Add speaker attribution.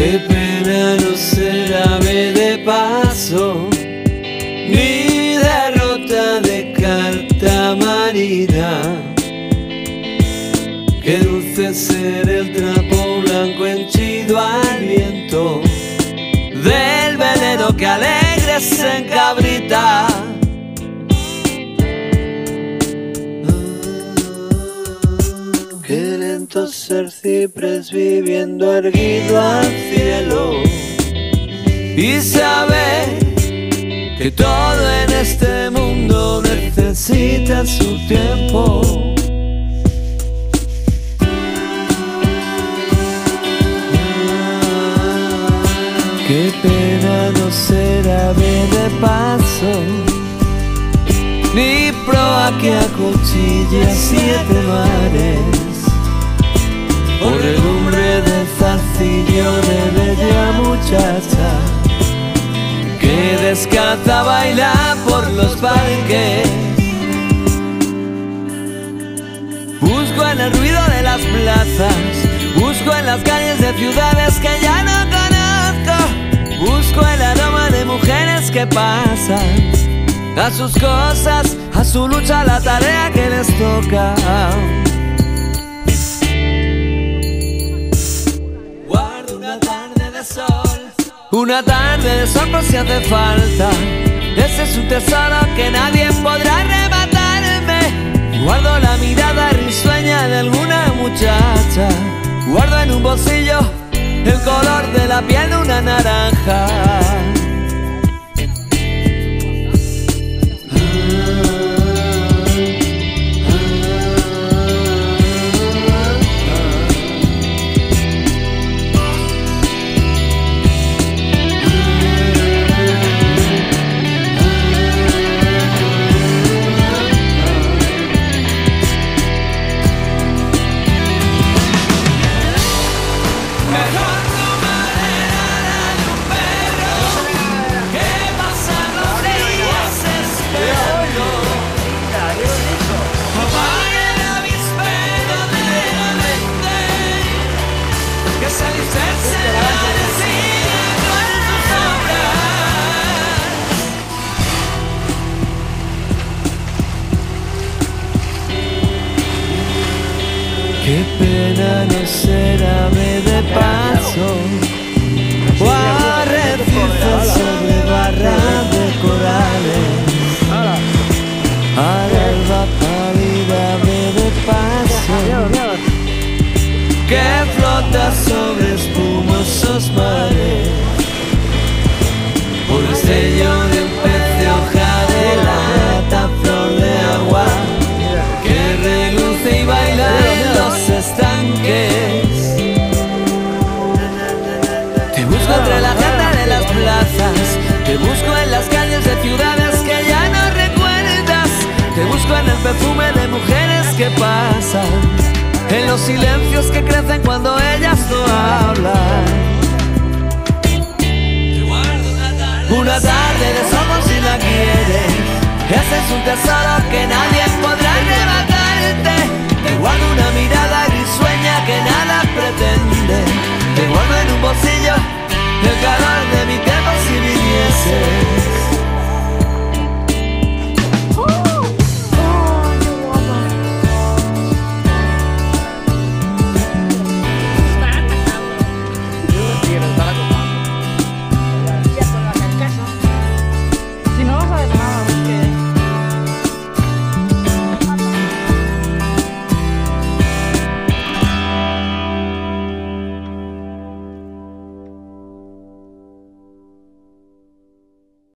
Speaker 1: Qué pena no ser ave de paso, ni derrota de carta marina. Qué dulce ser Ser ciprés viviendo erguido al cielo y saber que todo en este mundo necesita su tiempo. Qué pena no ser ave de paso, ni proa que acuchilla siete mares, zarcillo de bella muchacha que descansa baila por los parques. Busco en el ruido de las plazas, busco en las calles de ciudades que ya no conozco, busco el aroma de mujeres que pasan a sus cosas, a su lucha, a la tarea que les toca. Una tarde de sol por si hace falta. Ese es un tesoro que nadie podrá arrebatarme. Guardo la mirada risueña de alguna muchacha. Guardo en un bolsillo el color de la piel de una naranja. Pena no ser ave de paso o arrecifes sobre barras de corales. Alba pálida ave de paso que flota sobre espumosos mares. En los silencios que crecen cuando ellas no hablan. Una tarde de somos si la quieres,